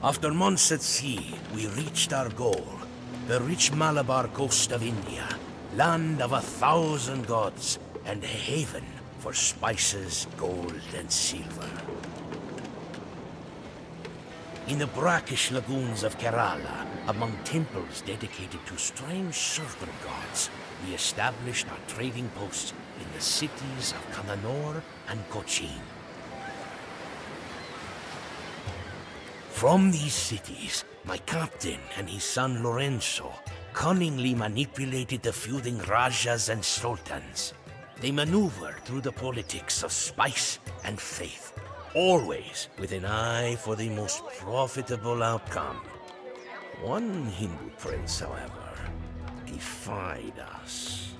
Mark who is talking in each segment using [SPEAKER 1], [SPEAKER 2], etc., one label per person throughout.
[SPEAKER 1] After months at sea, we reached our goal. The rich Malabar coast of India, land of a thousand gods, and a haven for spices, gold, and silver. In the brackish lagoons of Kerala, among temples dedicated to strange serpent gods, we established our trading posts in the cities of Kannanur and Cochin. From these cities, my captain and his son Lorenzo cunningly manipulated the feuding Rajas and Sultans. They maneuvered through the politics of spice and faith, always with an eye for the most profitable outcome. One Hindu prince, however, defied us.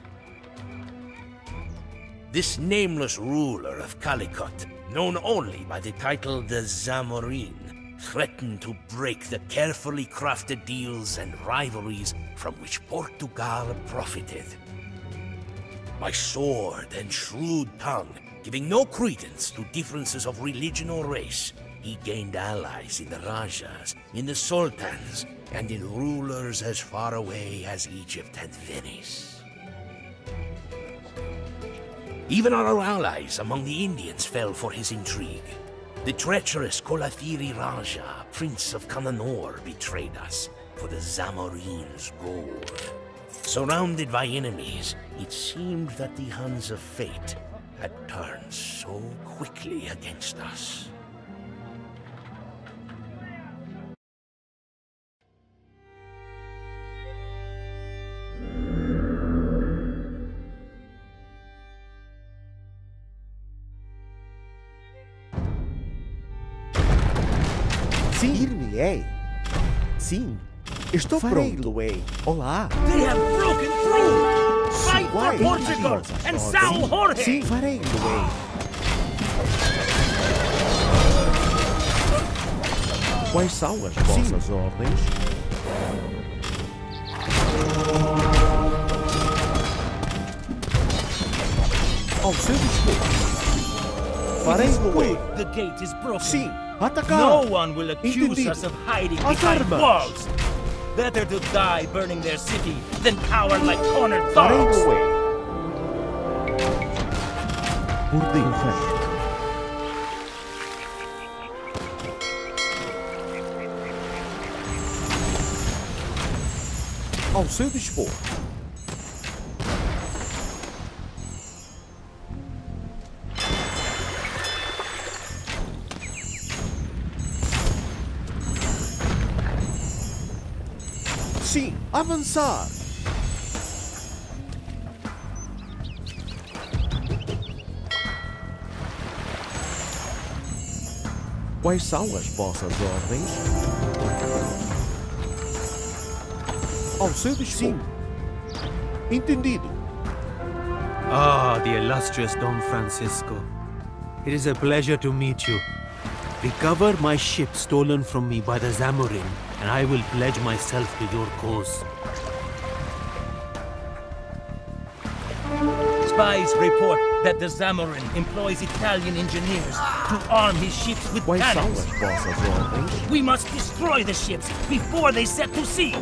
[SPEAKER 1] This nameless ruler of Calicut, known only by the title the Zamorin, threatened to break the carefully crafted deals and rivalries from which Portugal profited. My sword and shrewd tongue, giving no credence to differences of religion or race, he gained allies in the Rajas, in the Sultans, and in rulers as far away as Egypt and Venice. Even our allies among the Indians fell for his intrigue. The treacherous Kolathiri Raja, Prince of Kannanur, betrayed us for the Zamorin's gold. Surrounded by enemies, it seemed that the hands of fate had turned so quickly against us.
[SPEAKER 2] Sim. Ir-me-ei. Sim. Estou pronto. Olá.
[SPEAKER 3] They have broken through! Fight for Portugal
[SPEAKER 2] sim.
[SPEAKER 3] and São Jorge!
[SPEAKER 2] Sim, farei, Luei. Quais são as vossas ordens? Ao seu dispor. Farei, Luei.
[SPEAKER 3] The gate is broken.
[SPEAKER 2] Sim, atacar.
[SPEAKER 3] No one will accuse
[SPEAKER 2] Entendido.
[SPEAKER 3] us of hiding behind walls. Better to die burning their city than cower like cornered dogs.
[SPEAKER 2] Luei. Por Deus. Ao seu dispor. Sim, avançar. Quais são as vossas ordens? Ao seu dispor. Sim. Entendido.
[SPEAKER 4] Ah, the illustrious Don Francisco. It is a pleasure to meet you. Recover my ship stolen from me by the Zamorin, and I will pledge myself to your cause.
[SPEAKER 3] Spies report that the Zamorin employs Italian engineers to arm his ships with
[SPEAKER 2] são
[SPEAKER 3] cannons.
[SPEAKER 2] as vossas ordens?
[SPEAKER 3] We must destroy the ships before they set to sea.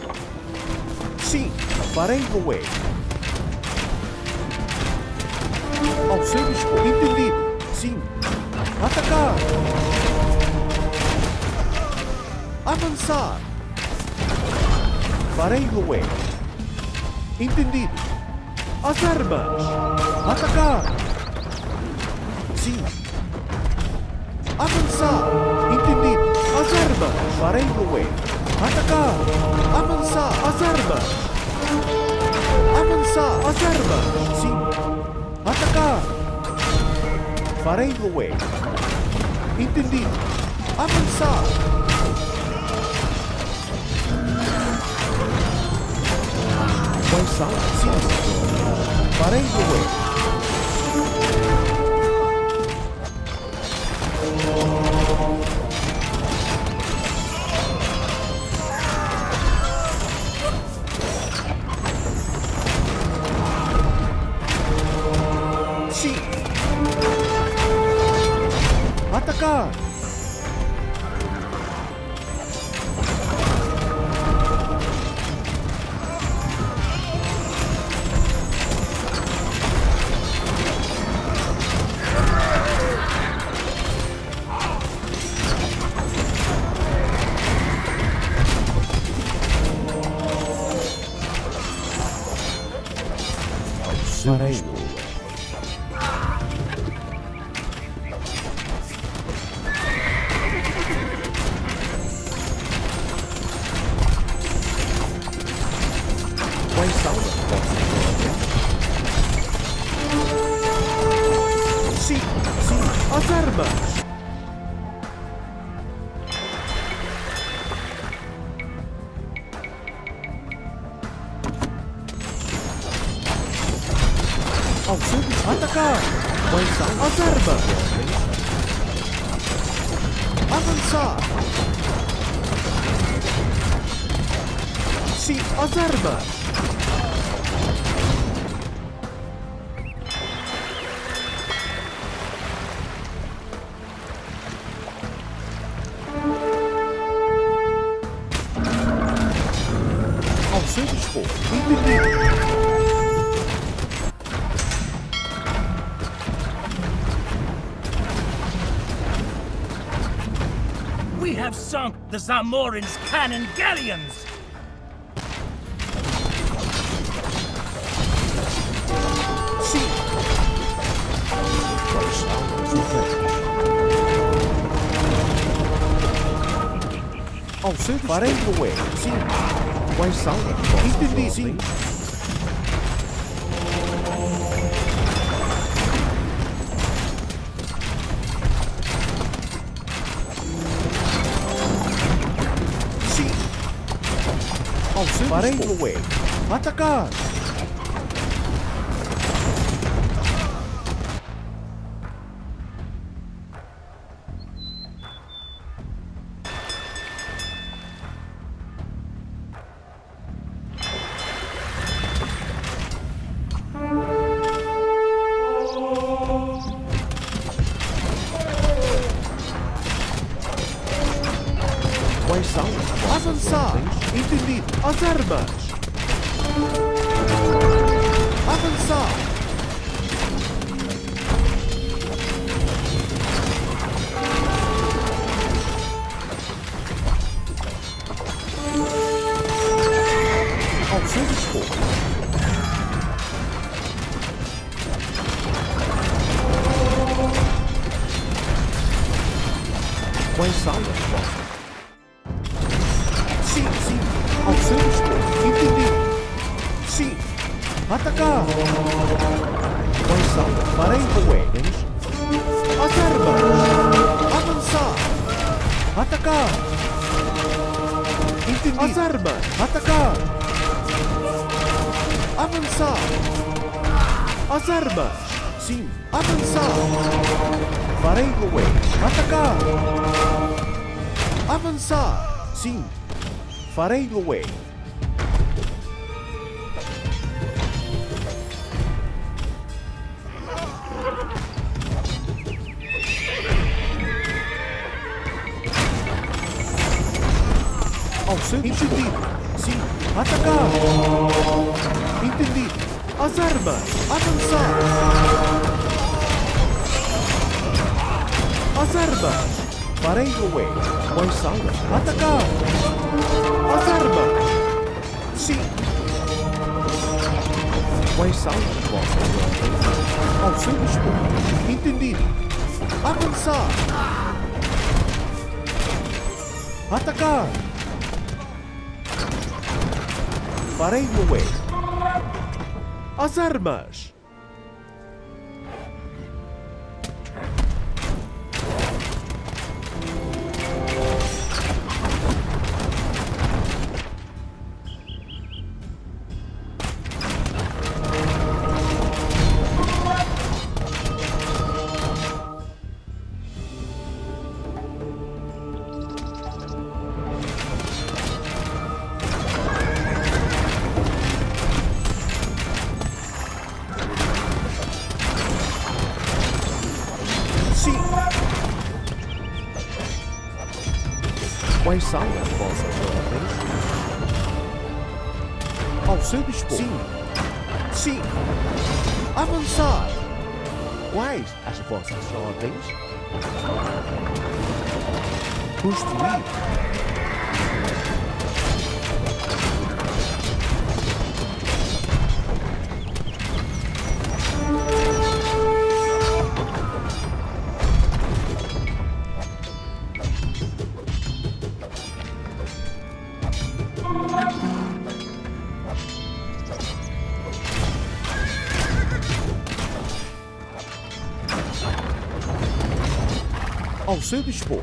[SPEAKER 2] Sim, farei Luei. Ao seu dispor. Entendido. Sim. Atacar. Avançar. Farei Luei. Entendido. As armas. Atacar. Sim. Avançar. Entendido. As armas. Farei Luei. Atacar. Avançar. As armas. Avançar. As armas. Sim. Atacar. Farei Luei. Entendido. Avançar. Quais? Sim. Farei Luei.
[SPEAKER 3] the Zamorans' cannon galleons!
[SPEAKER 2] Ao oh, seu Parem do
[SPEAKER 5] Sim.
[SPEAKER 2] Quais são? Entendi, busy. 아래로 아 잠깐 Farei Away. atenção vossa Ao seu respeito. Entendido. Avançar. Atacar. Parei o away. As armas. Seu dispor.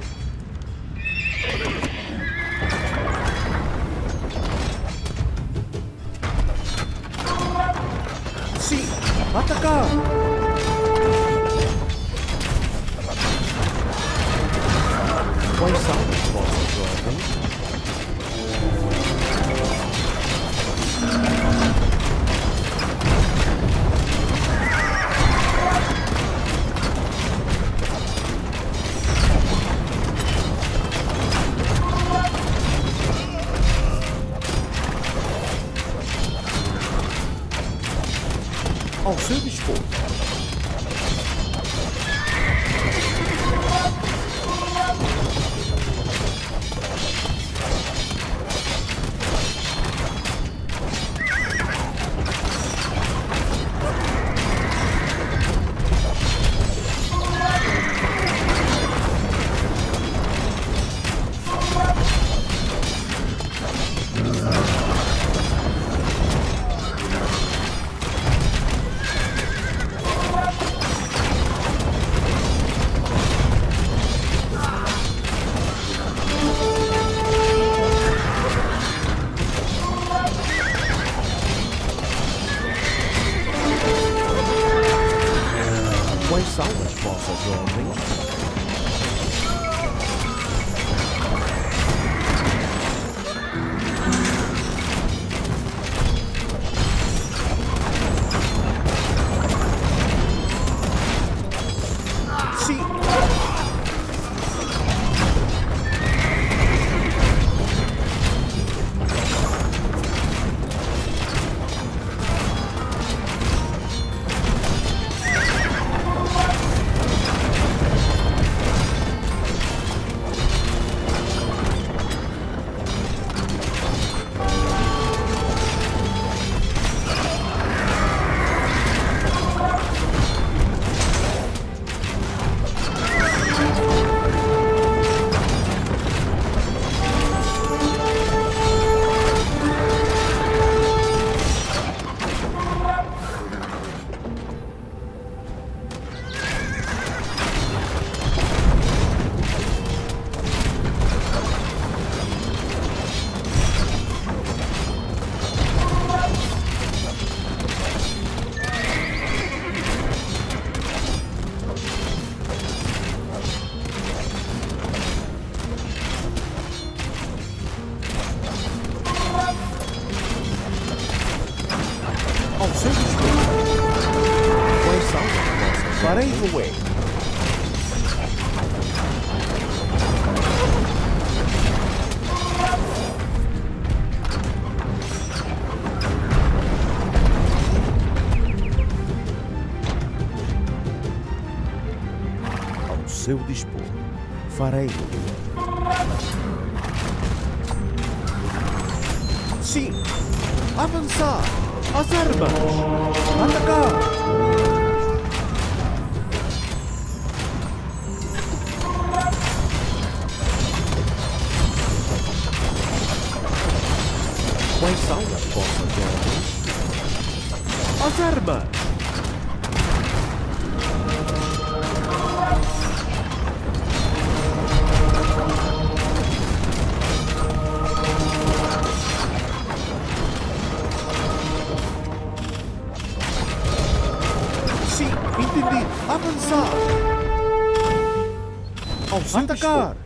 [SPEAKER 2] God.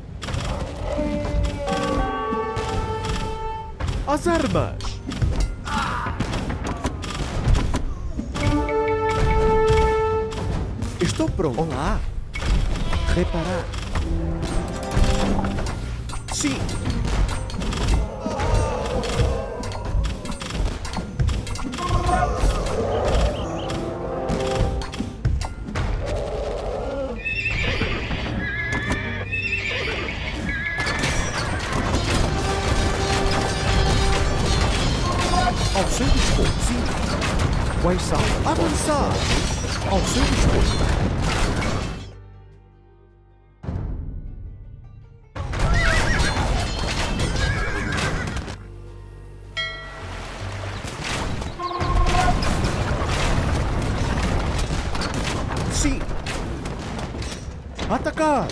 [SPEAKER 2] あったか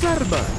[SPEAKER 2] dispor.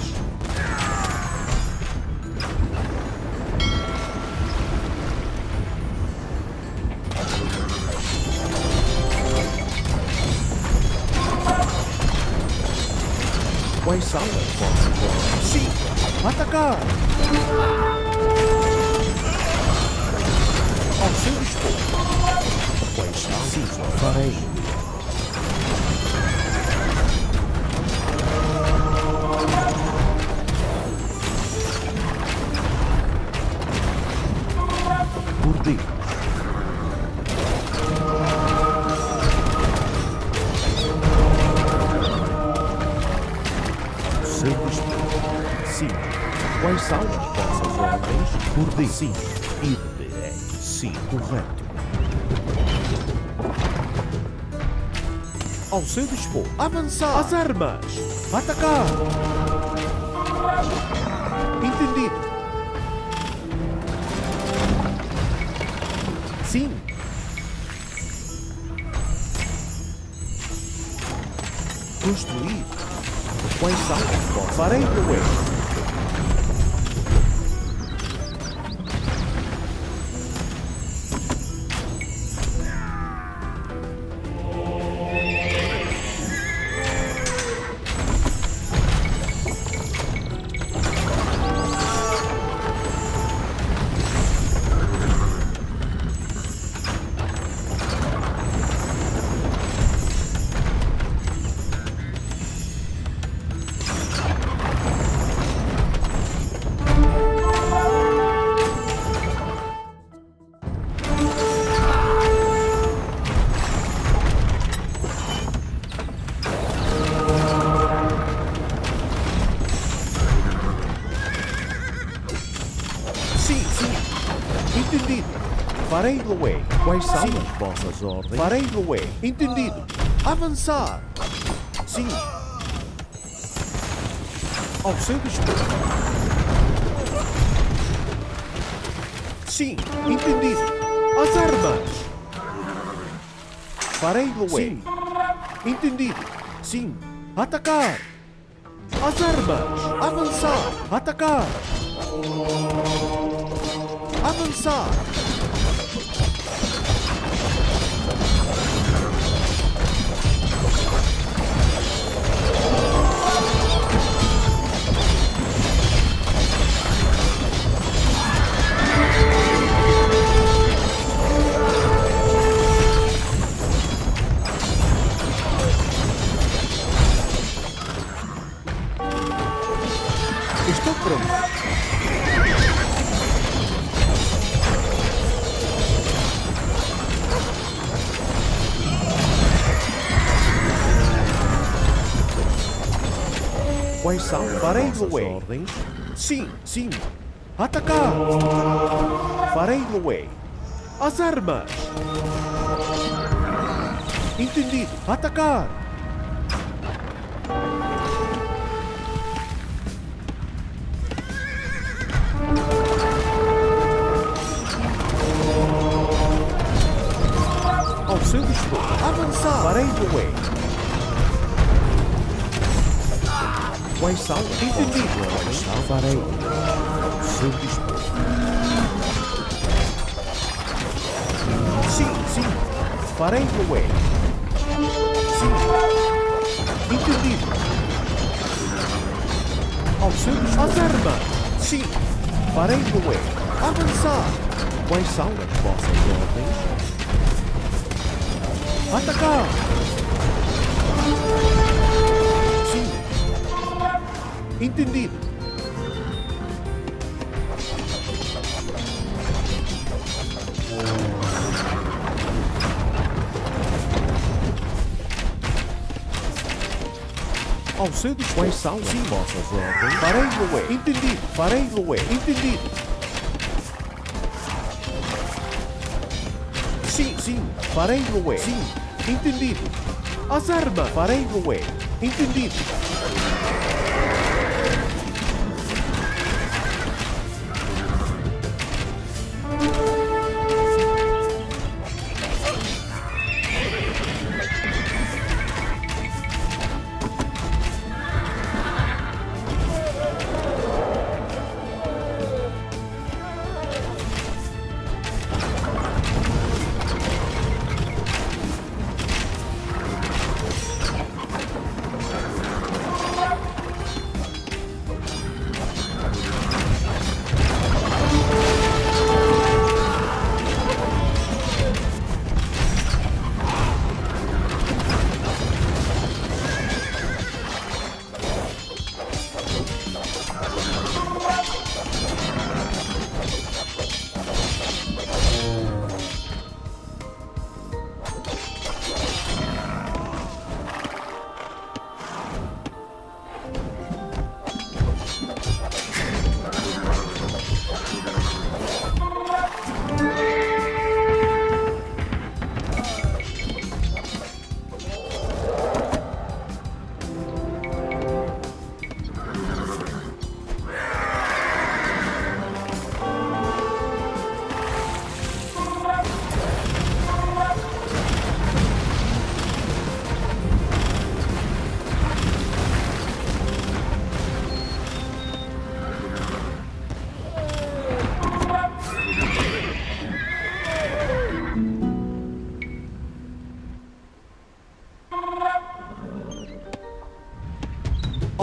[SPEAKER 2] Seu dispor. Avançar. As armas. Atacar. Entendido. Sim. Construir. Quais são? Farei prover. Sim, as vossas ordens? Farei Loé. Entendido. Avançar. Sim. Ao seu dispor. Sim, entendido. As armas. Farei Loé. Sim. Entendido. Sim. Atacar. As armas. Avançar. Atacar. Farei Loé. ordens? Sim, sim. Atacar! Farei Loé. As armas! Entendido. Atacar! Quais são? Entendido. Quais são? Farei. Seu dispor. Sim, sim. Farei Loé. Sim. Entendido. Ao seu dispor. Armas. Sim. Farei Loé. Avançar. Quais são as vossas ordens? Atacar! Entendido. Ao ser dos quais são sim vossas ordens, farei-lo é. Entendido. Farei o é. Entendido. Sim, sim. Farei o é. Sim. Entendido. As armas. Farei o é. Entendido.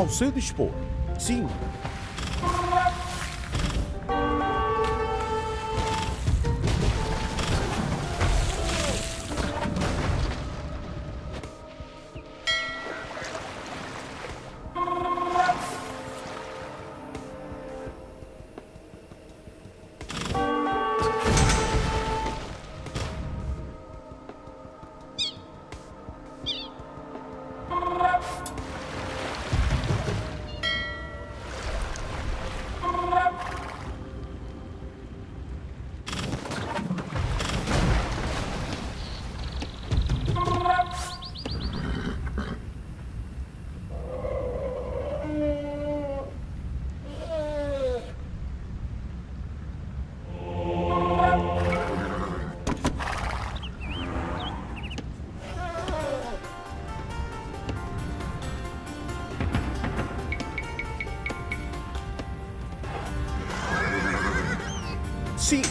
[SPEAKER 2] Ao seu dispor. Sim.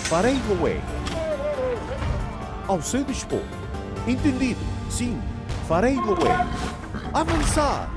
[SPEAKER 2] Farei Loé. Ao seu dispor. Entendido. Sim, farei Loé. Avançar.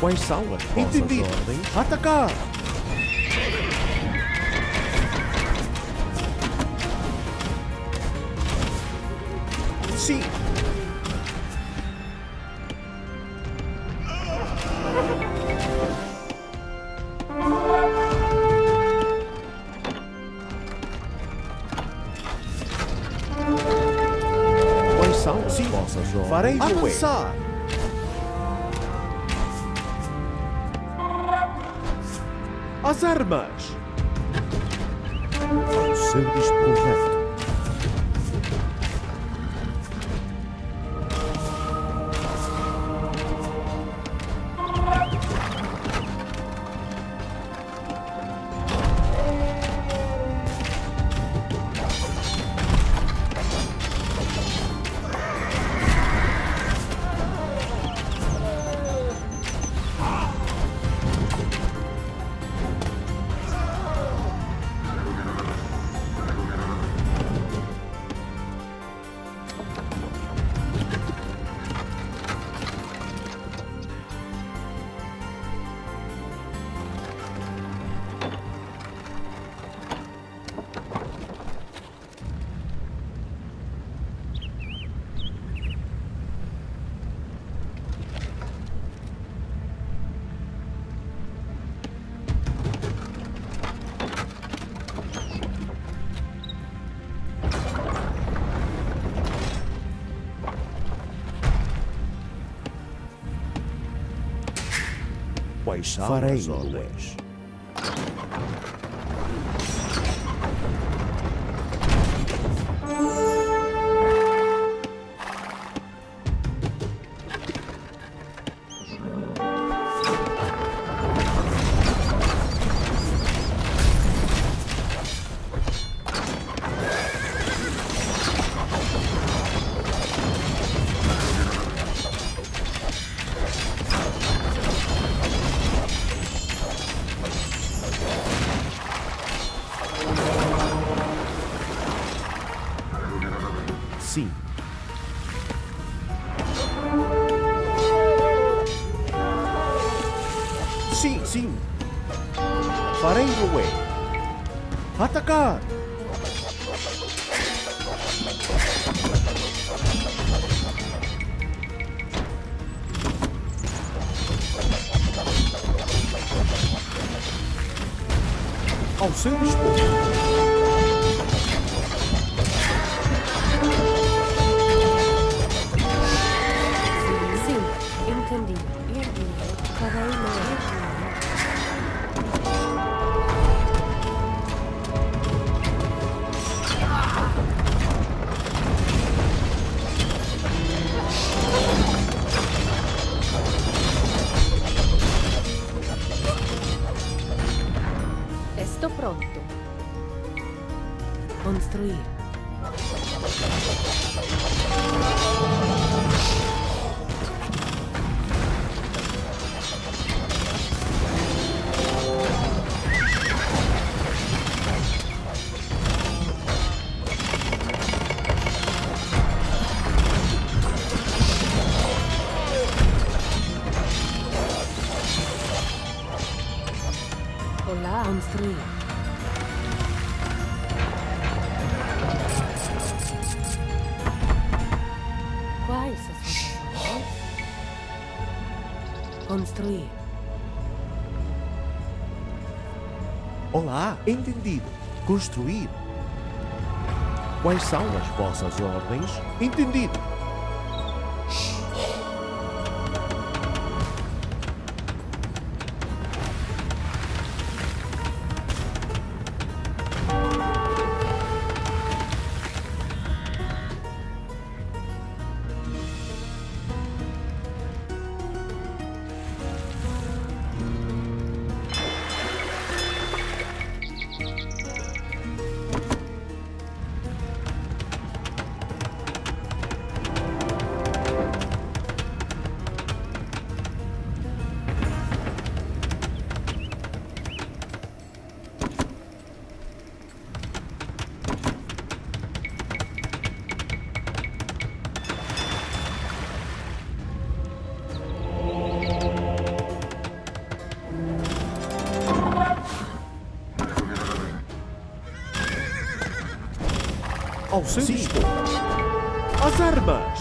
[SPEAKER 2] Vossas
[SPEAKER 5] Entendido.
[SPEAKER 2] ordens? Atacar! Armas. Farei as ordens? Ao seu dispor.
[SPEAKER 6] three. Construir. Quais
[SPEAKER 2] são as vossas ordens? Entendido. Cisco. As armas.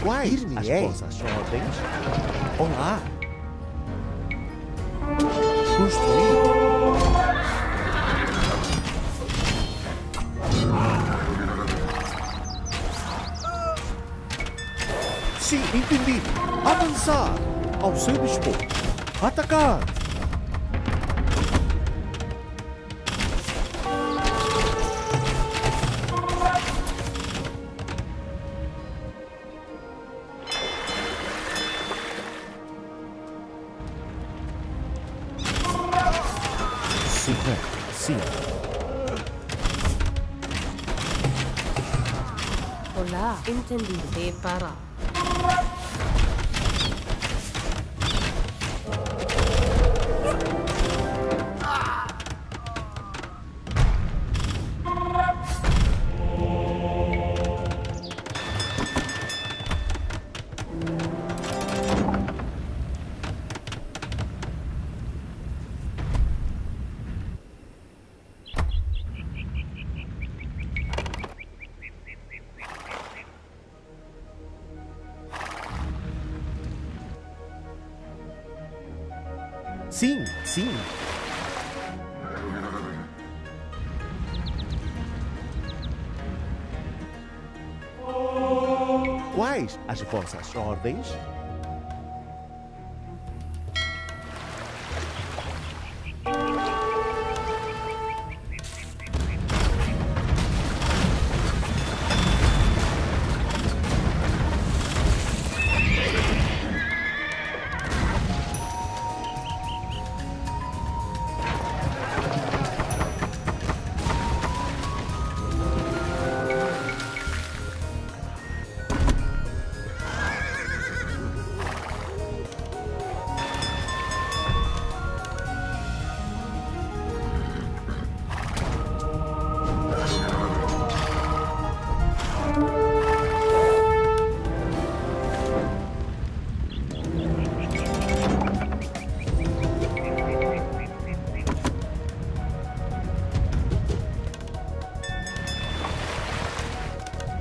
[SPEAKER 2] Quais as
[SPEAKER 5] é?
[SPEAKER 2] vossas ordens? Olá. Construir. Caçar! Ao seu dispor! Atacar!
[SPEAKER 6] Olá,
[SPEAKER 2] entendi Reparar. às vossas ordens.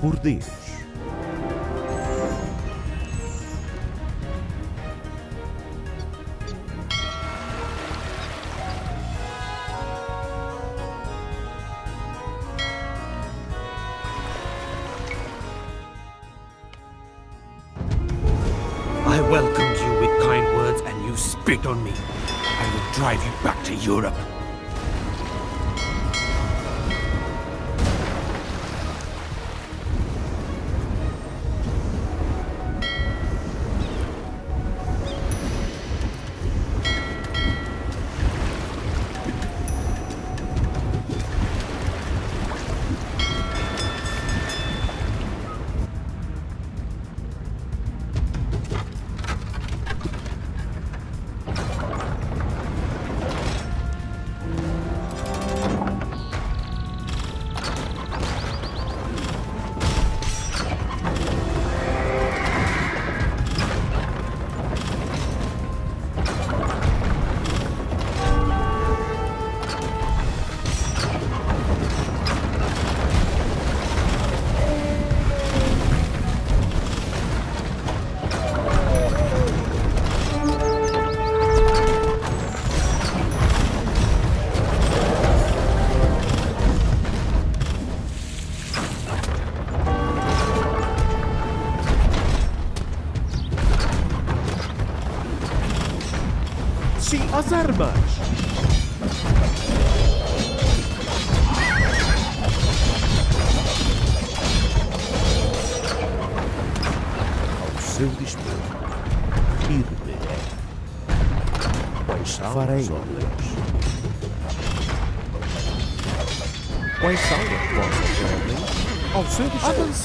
[SPEAKER 2] Burdeos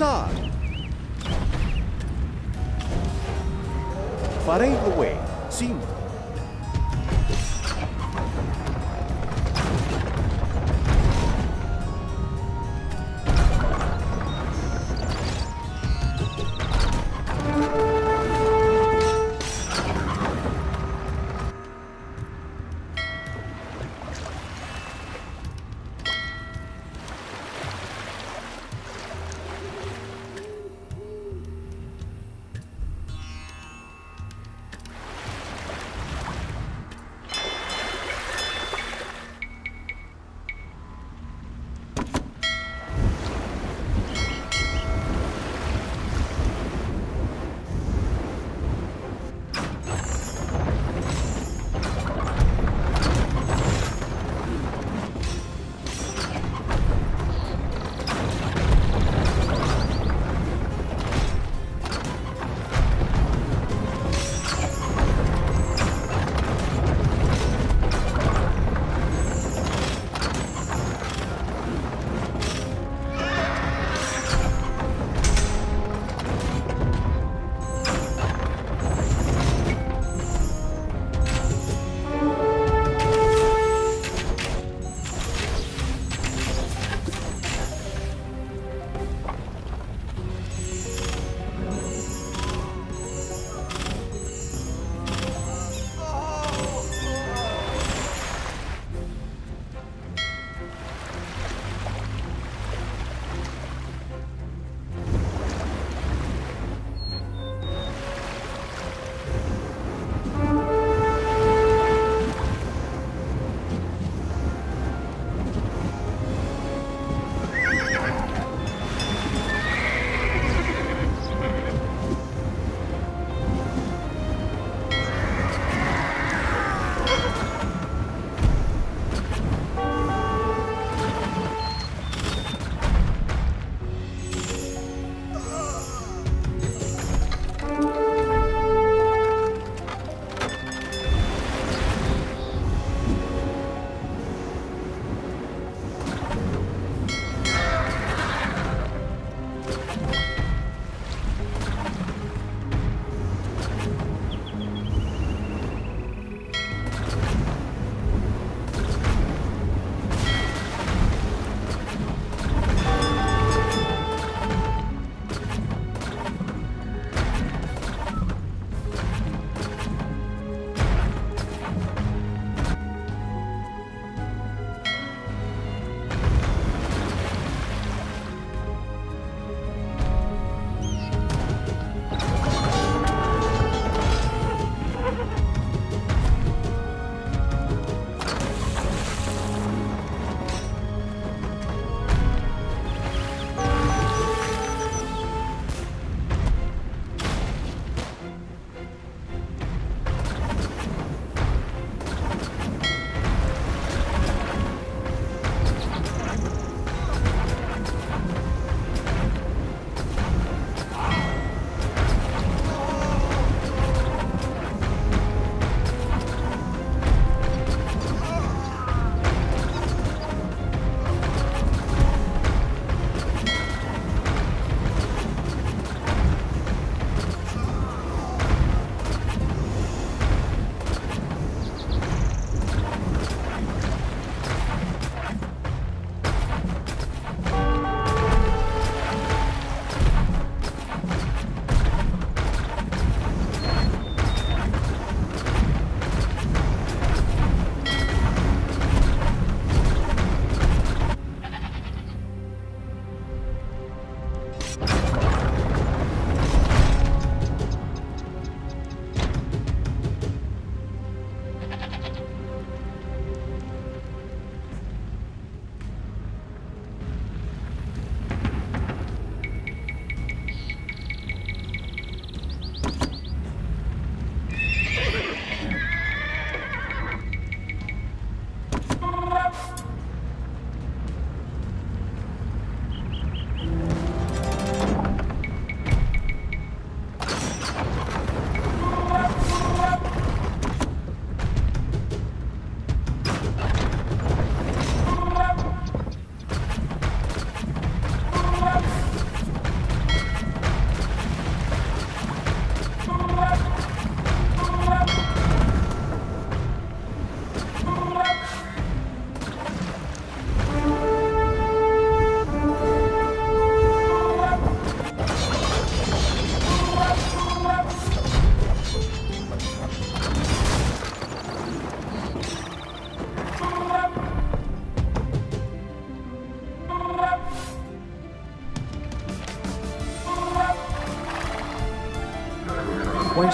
[SPEAKER 2] facade.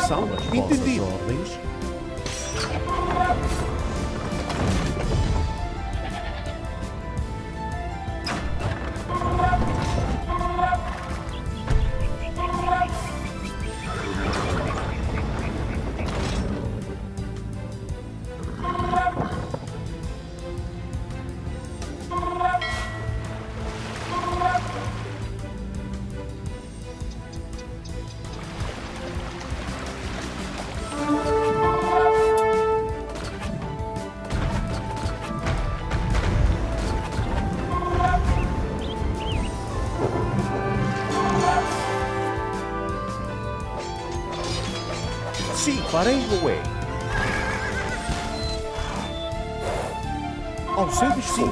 [SPEAKER 2] 什么？你听听。
[SPEAKER 5] Farei
[SPEAKER 2] Luei. Ao seu dispor.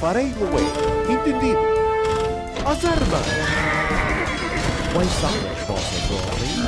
[SPEAKER 2] Farei Luei. Entendido. As armas! Quais são as vossas ordens?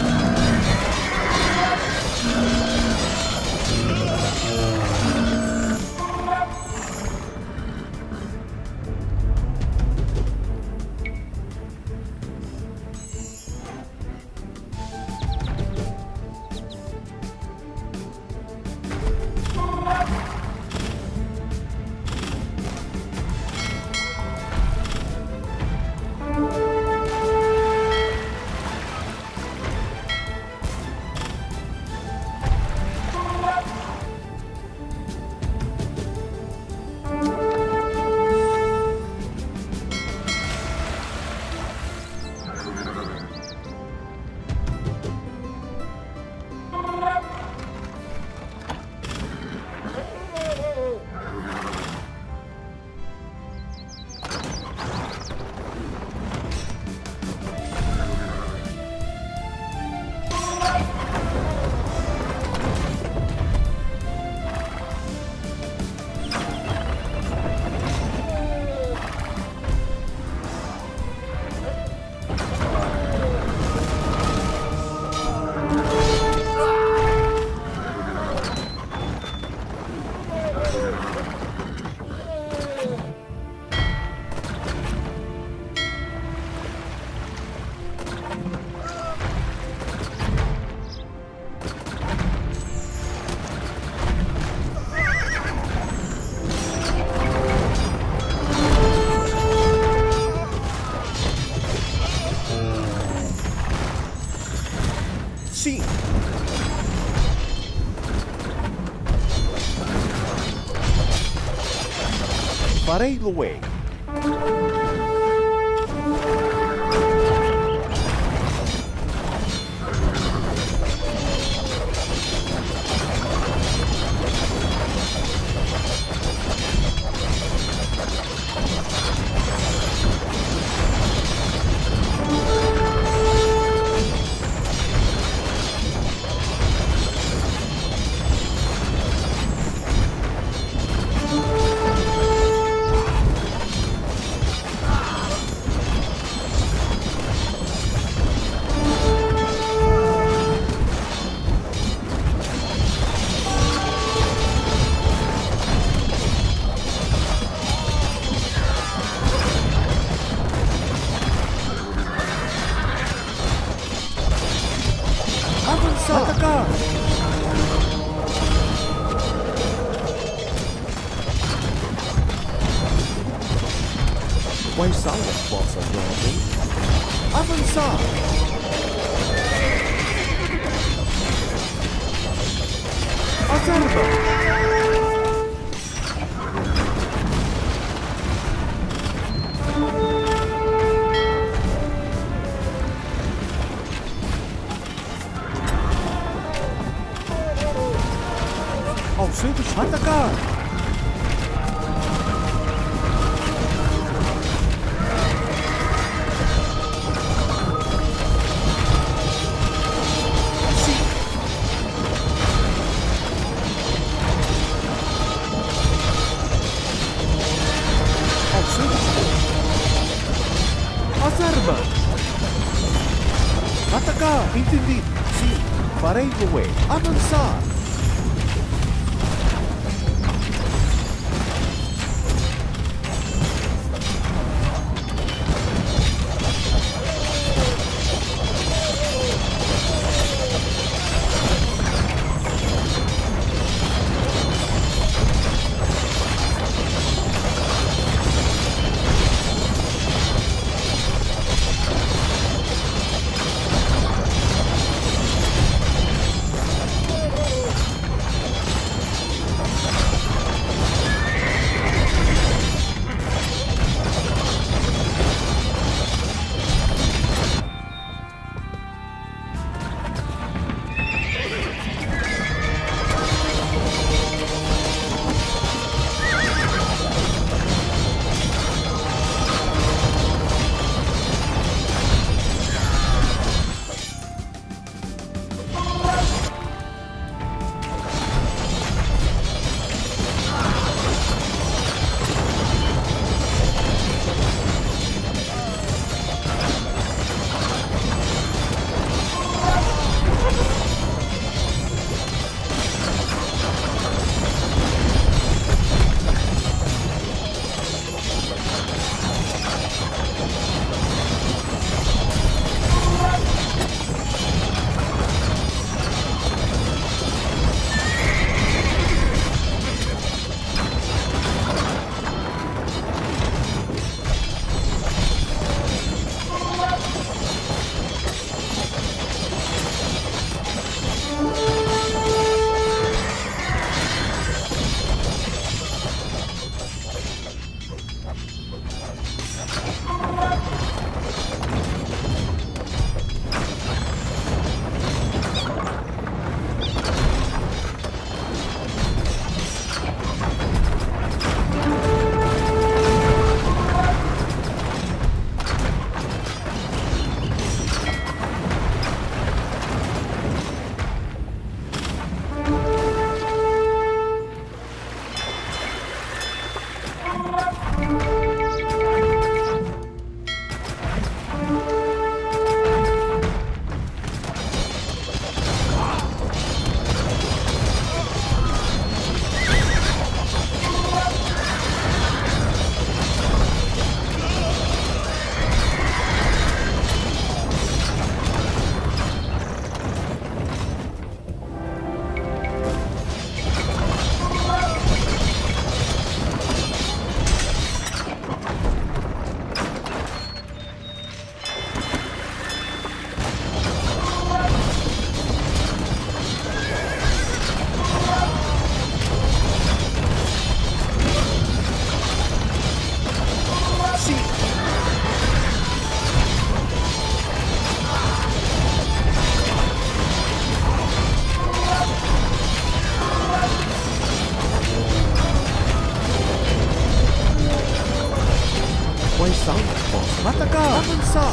[SPEAKER 2] Out the way. Pois só. Mata cá. Mata só.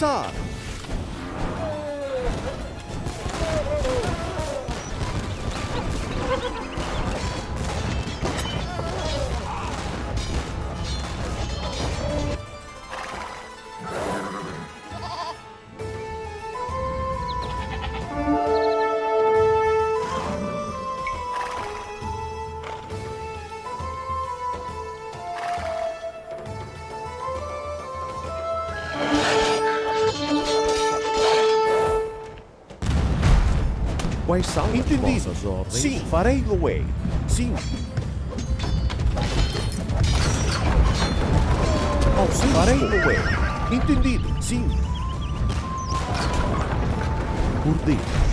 [SPEAKER 2] Saab. Quais são Entendido. as vossas ordens? Sim. Farei away.
[SPEAKER 5] Sim. Ao seu
[SPEAKER 2] Farei
[SPEAKER 5] dispor.
[SPEAKER 2] away.
[SPEAKER 5] Entendido. Sim.
[SPEAKER 2] Por Deus.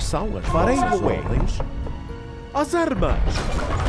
[SPEAKER 2] São as
[SPEAKER 5] Farei
[SPEAKER 2] ordens? As armas!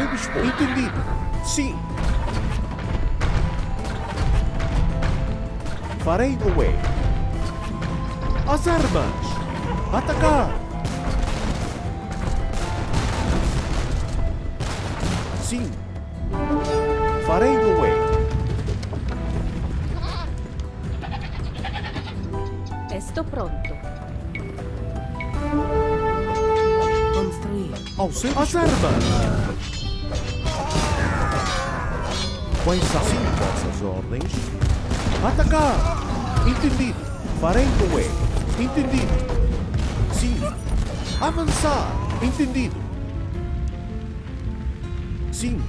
[SPEAKER 5] Seu dispor.
[SPEAKER 2] Entendido! Sim!
[SPEAKER 5] Farei no way.
[SPEAKER 2] As armas!
[SPEAKER 5] Atacar!
[SPEAKER 2] Sim!
[SPEAKER 5] Farei no way.
[SPEAKER 6] Esto pronto. Construir.
[SPEAKER 5] Ao seu
[SPEAKER 2] As armas!
[SPEAKER 5] Quais são as vossas ordens?
[SPEAKER 2] Atacar! Entendido!
[SPEAKER 5] Farei no way.
[SPEAKER 2] Entendido! Sim! Avançar! Entendido! Sim!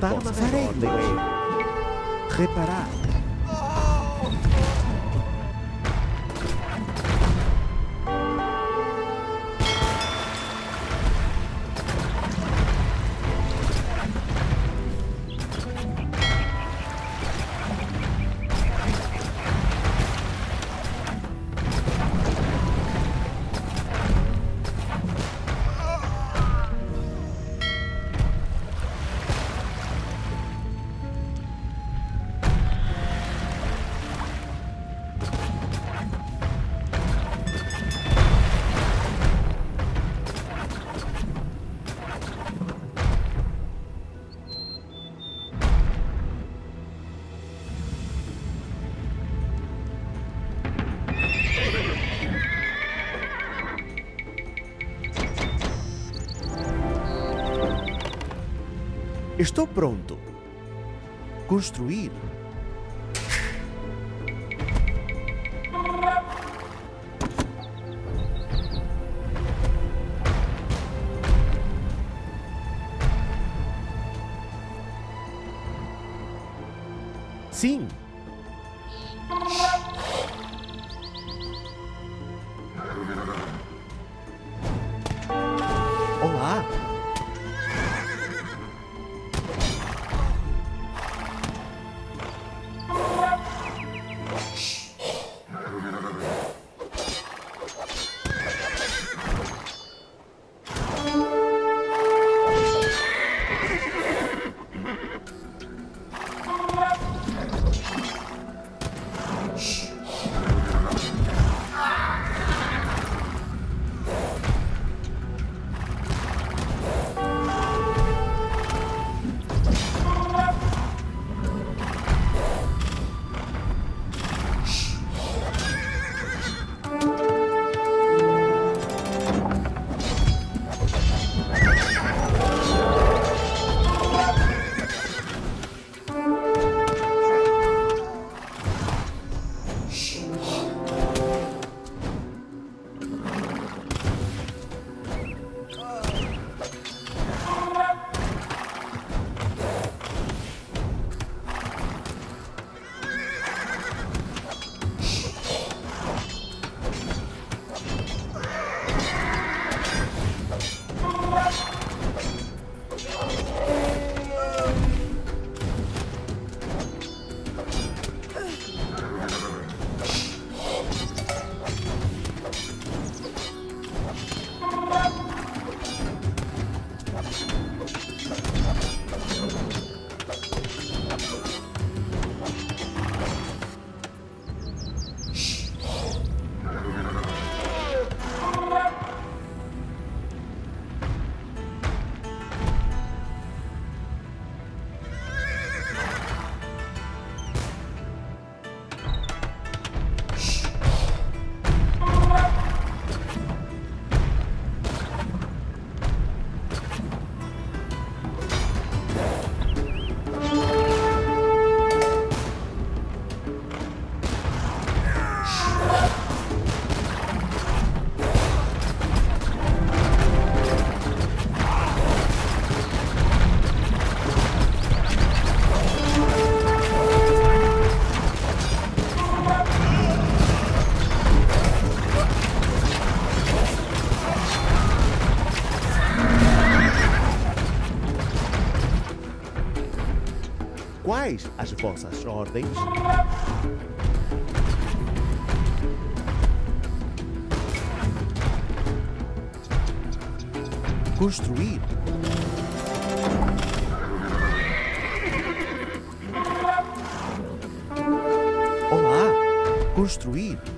[SPEAKER 2] Repararé.
[SPEAKER 5] Reparar.
[SPEAKER 2] Estou pronto! Construir! Quais as vossas ordens? Construir. Olá! Construir.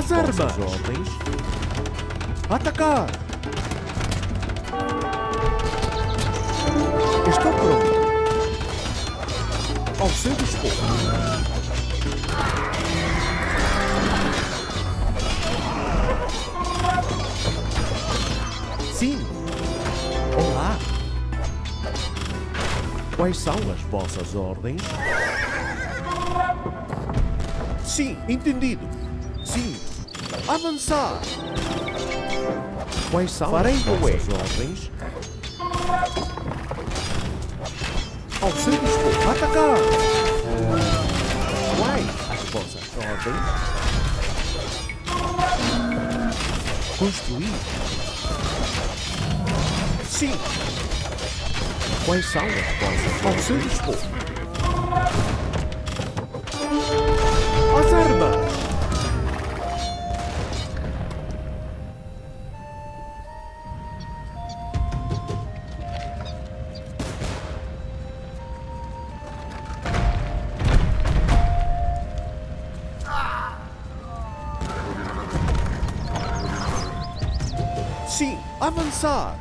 [SPEAKER 5] Armas?
[SPEAKER 2] ordens? Atacar! Estou pronto. Ao seu dispor. Sim. Olá. Quais são as vossas ordens? Sim, entendido. Avançar. Quais são
[SPEAKER 5] Farei
[SPEAKER 2] as
[SPEAKER 5] do
[SPEAKER 2] vossas ordens? Ao seu dispor. Atacar. Quais as vossas ordens? Construir. Sim. Quais são as vossas Ao seu dispor. facade.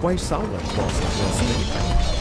[SPEAKER 2] quais salas possam ser aceitas.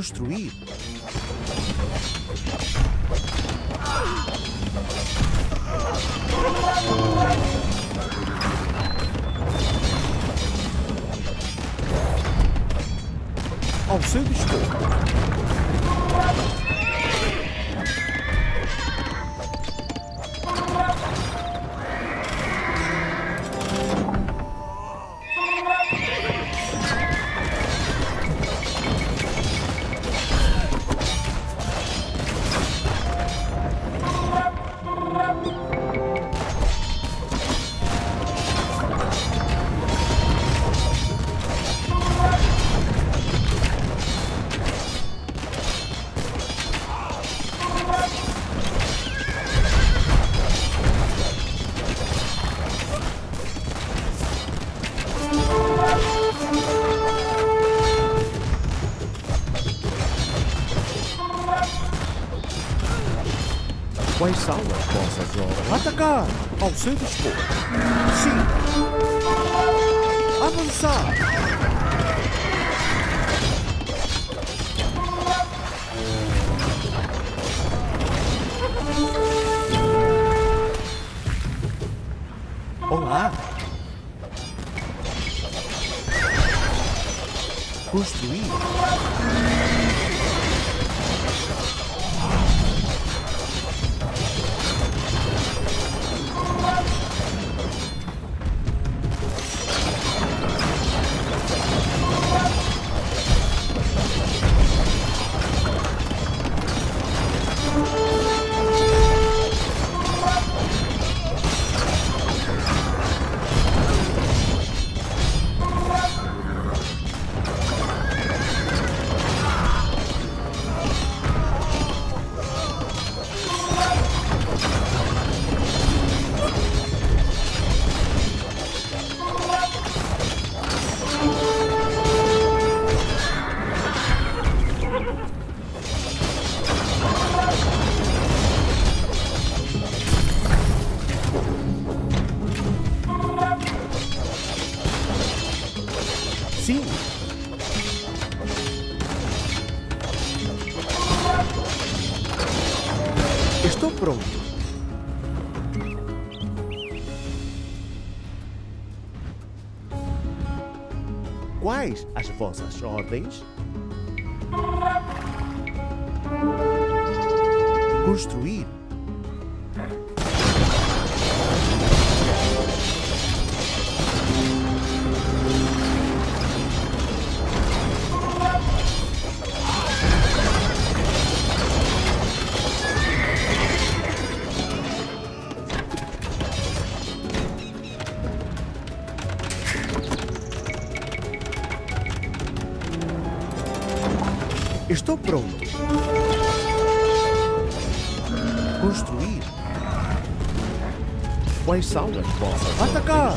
[SPEAKER 2] Construir. seu dispor. Sim. Avançar. vossas ordens? Estou pronto. Construir. Quais são as bombas? Atacar!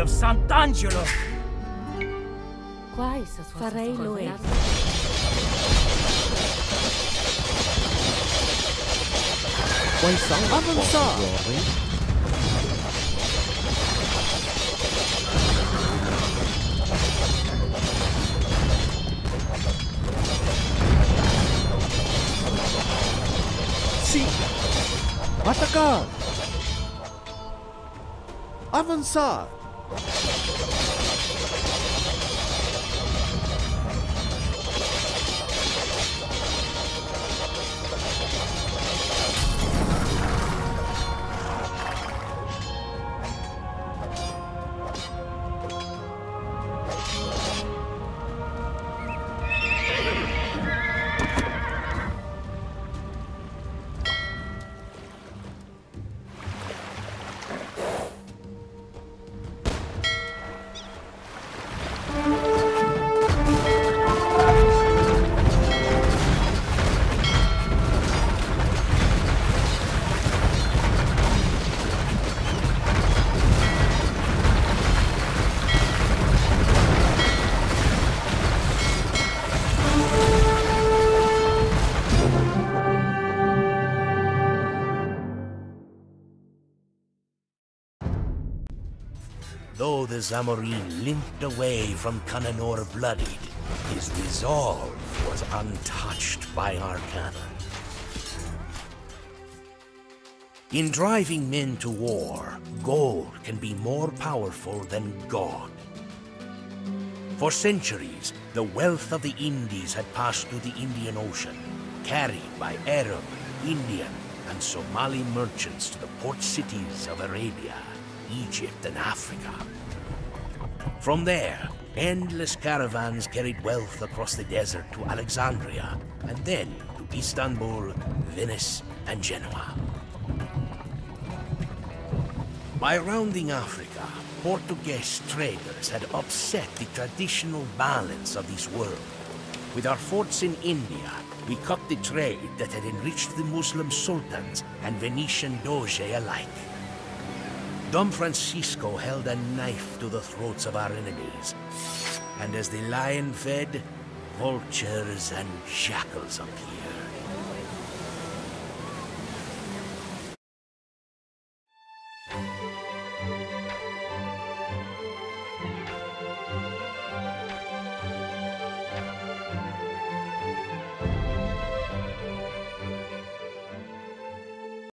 [SPEAKER 3] of Sant'Angelo.
[SPEAKER 6] Farei
[SPEAKER 2] Loe.
[SPEAKER 5] Avançar! Si.
[SPEAKER 2] Atacar! Avançar!
[SPEAKER 1] Though the Zamorin limped away from Cananor bloodied, his resolve was untouched by cannon. In driving men to war, gold can be more powerful than God. For centuries, the wealth of the Indies had passed through the Indian Ocean, carried by Arab, Indian, and Somali merchants to the port cities of Arabia, Egypt, and Africa. From there, endless caravans carried wealth across the desert to Alexandria, and then to Istanbul, Venice, and Genoa. By rounding Africa, Portuguese traders had upset the traditional balance of this world. With our forts in India, we cut the trade that had enriched the Muslim sultans and Venetian doge alike. Dom Francisco held a knife to the throats of our enemies. And as the lion fed, vultures and jackals appeared.